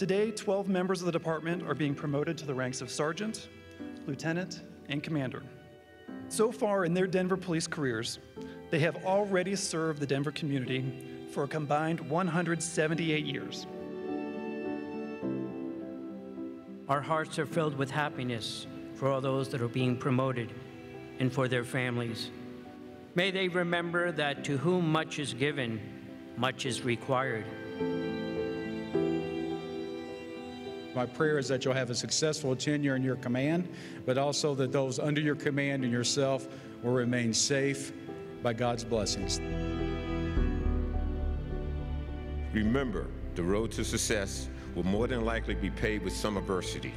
Today, 12 members of the department are being promoted to the ranks of sergeant, lieutenant, and commander. So far in their Denver police careers, they have already served the Denver community for a combined 178 years. Our hearts are filled with happiness for all those that are being promoted and for their families. May they remember that to whom much is given, much is required. My prayer is that you'll have a successful tenure in your command, but also that those under your command and yourself will remain safe by God's blessings. Remember, the road to success will more than likely be paved with some adversity.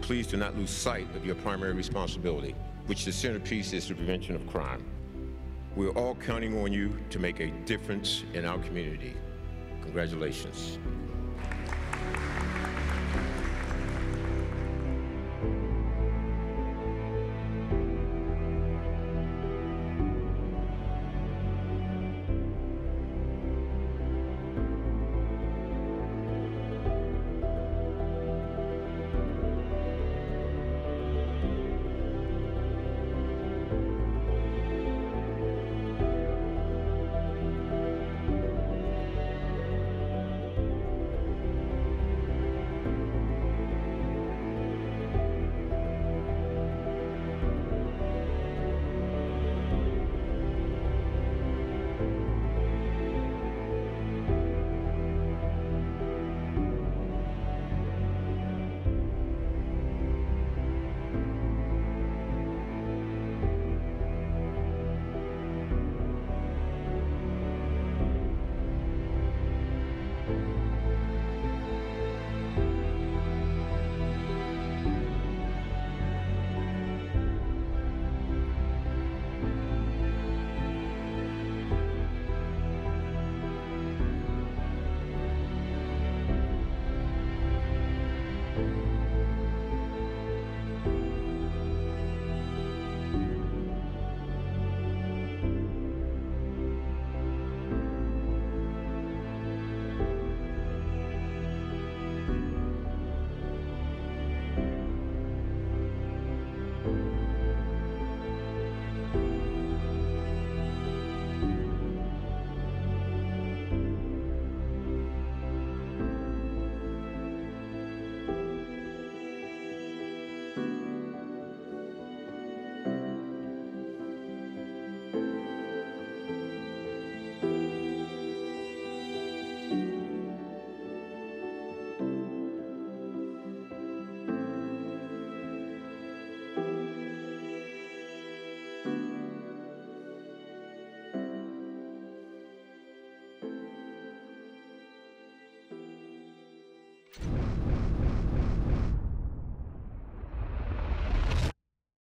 Please do not lose sight of your primary responsibility, which the centerpiece is the prevention of crime. We're all counting on you to make a difference in our community. Congratulations.